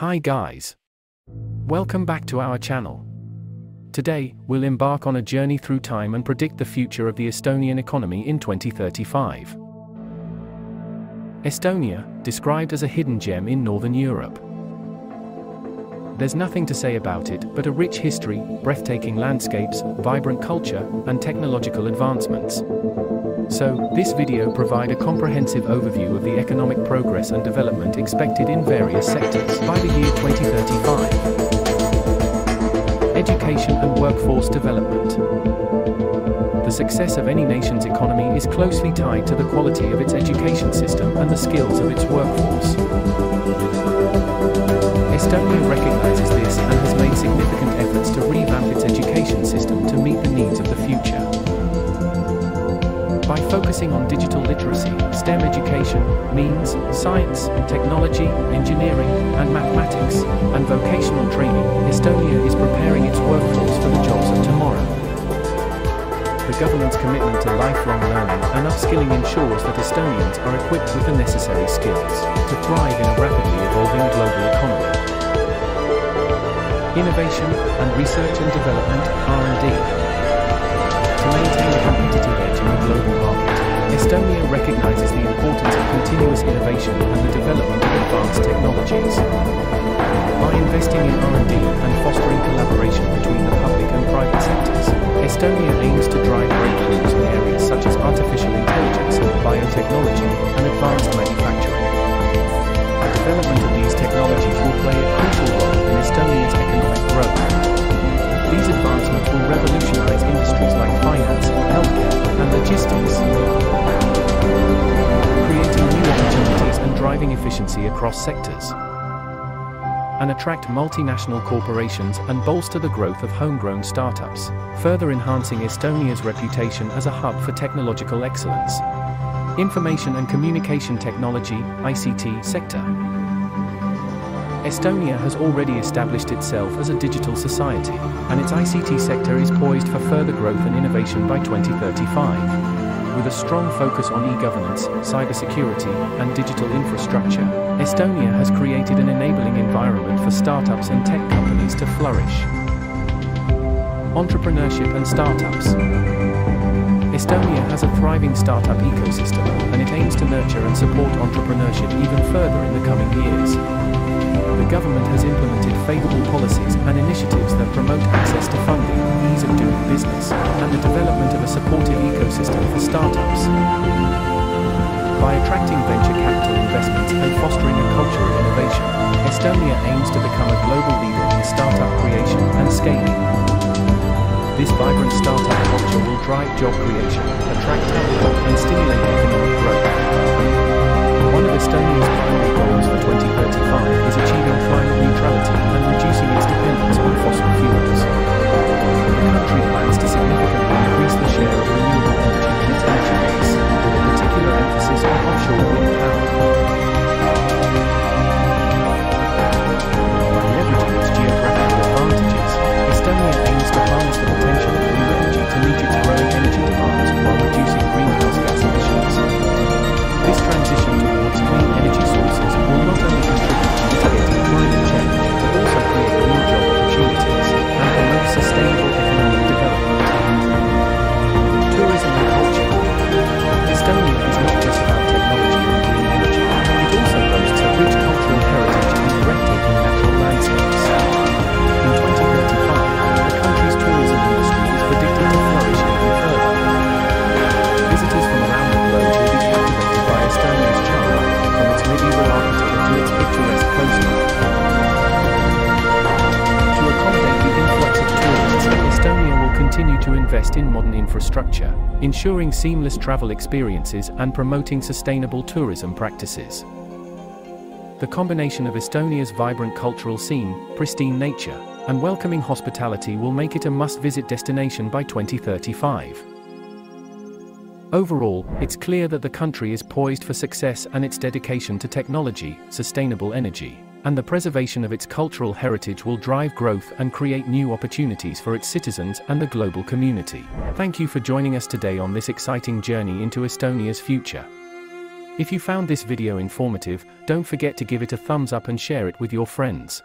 Hi guys. Welcome back to our channel. Today, we'll embark on a journey through time and predict the future of the Estonian economy in 2035. Estonia, described as a hidden gem in Northern Europe. There's nothing to say about it but a rich history, breathtaking landscapes, vibrant culture, and technological advancements. So, this video provide a comprehensive overview of the economic progress and development expected in various sectors by the year 2035. Education and workforce development. The success of any nation's economy is closely tied to the quality of its education system and the skills of its workforce. Estonia recognizes this and focusing on digital literacy, STEM education, means, science, and technology, engineering, and mathematics, and vocational training, Estonia is preparing its workforce for the jobs of tomorrow. The government's commitment to lifelong learning and upskilling ensures that Estonians are equipped with the necessary skills to thrive in a rapidly evolving global economy. Innovation and research and development (R&D). Estonia recognizes the importance of continuous innovation and the development of advanced technologies. By investing in R&D and fostering collaboration between the public and private sectors, Estonia aims to drive breakthroughs in areas such as artificial intelligence, biotechnology, and advanced manufacturing. The development of these technologies will play a crucial role in Estonia's economic growth. These advancements will revolutionize industries like efficiency across sectors and attract multinational corporations and bolster the growth of homegrown startups, further enhancing Estonia's reputation as a hub for technological excellence. Information and Communication Technology ICT sector. Estonia has already established itself as a digital society, and its ICT sector is poised for further growth and innovation by 2035 with a strong focus on e-governance, cybersecurity, and digital infrastructure, Estonia has created an enabling environment for startups and tech companies to flourish. Entrepreneurship and startups. Estonia has a thriving startup ecosystem, and it aims to nurture and support entrepreneurship even further in the coming years. The government has implemented favorable policies and initiatives that promote access to funding, ecosystem for startups. By attracting venture capital investments and fostering a culture of innovation, Estonia aims to become a global leader in startup creation and scaling. This vibrant startup culture will drive job creation, attract to invest in modern infrastructure, ensuring seamless travel experiences and promoting sustainable tourism practices. The combination of Estonia's vibrant cultural scene, pristine nature, and welcoming hospitality will make it a must-visit destination by 2035. Overall, it's clear that the country is poised for success and its dedication to technology, sustainable energy, and the preservation of its cultural heritage will drive growth and create new opportunities for its citizens and the global community. Thank you for joining us today on this exciting journey into Estonia's future. If you found this video informative, don't forget to give it a thumbs up and share it with your friends.